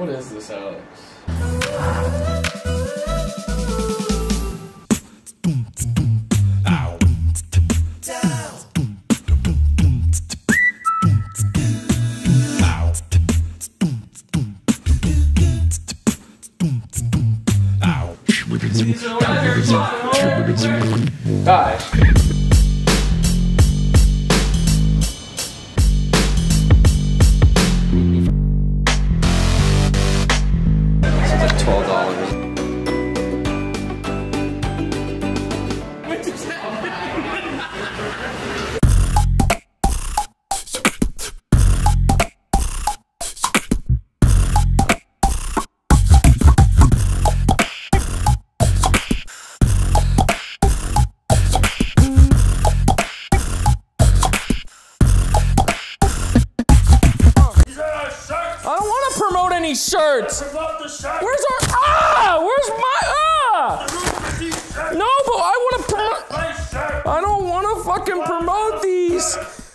What is this, Alex? Shirts. Where's